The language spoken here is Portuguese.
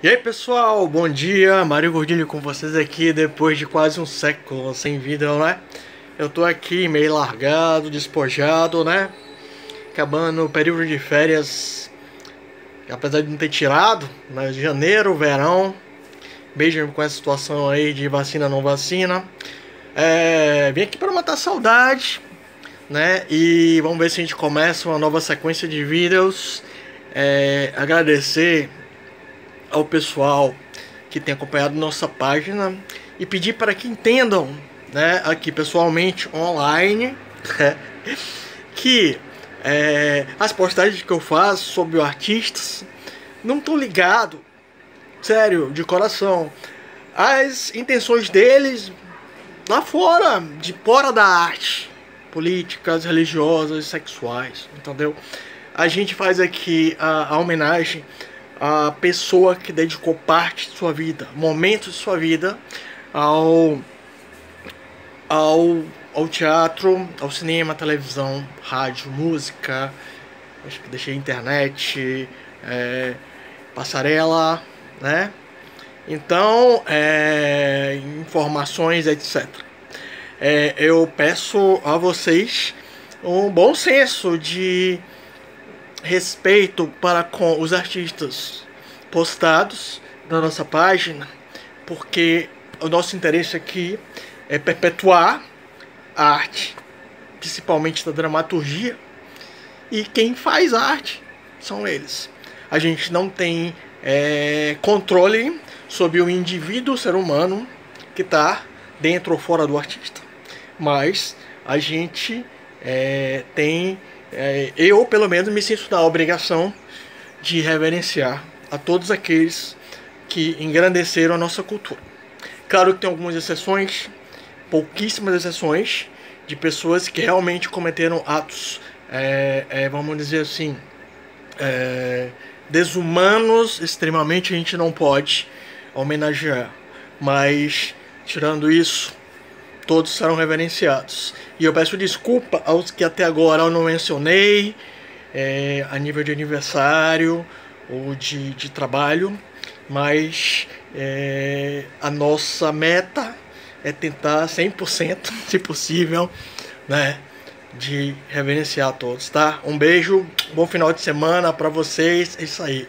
E aí pessoal, bom dia, Mário Gordilho com vocês aqui depois de quase um século sem vida, né? Eu tô aqui meio largado, despojado, né? Acabando o período de férias, apesar de não ter tirado, mas janeiro, verão, mesmo com essa situação aí de vacina não vacina. É, vim aqui para matar saudade, né? E vamos ver se a gente começa uma nova sequência de vídeos. É, agradecer ao pessoal que tem acompanhado nossa página e pedir para que entendam, né, aqui pessoalmente, online, que é, as postagens que eu faço sobre artistas não estão ligados, sério, de coração, as intenções deles lá fora, de fora da arte, políticas, religiosas, sexuais, entendeu? A gente faz aqui a, a homenagem a pessoa que dedicou parte de sua vida, momentos de sua vida ao, ao, ao teatro, ao cinema, televisão, rádio, música, acho que deixei internet, é, passarela, né? Então, é, informações, etc. É, eu peço a vocês um bom senso de respeito para com os artistas postados na nossa página, porque o nosso interesse aqui é perpetuar a arte, principalmente da dramaturgia, e quem faz arte são eles. A gente não tem é, controle sobre o indivíduo, o ser humano, que está dentro ou fora do artista, mas a gente é, tem é, eu, pelo menos, me sinto na obrigação de reverenciar a todos aqueles que engrandeceram a nossa cultura. Claro que tem algumas exceções, pouquíssimas exceções, de pessoas que realmente cometeram atos, é, é, vamos dizer assim, é, desumanos, extremamente a gente não pode homenagear. Mas, tirando isso, todos serão reverenciados. E eu peço desculpa aos que até agora eu não mencionei, é, a nível de aniversário ou de, de trabalho, mas é, a nossa meta é tentar 100%, se possível, né, de reverenciar a todos, tá? Um beijo, bom final de semana para vocês, é isso aí.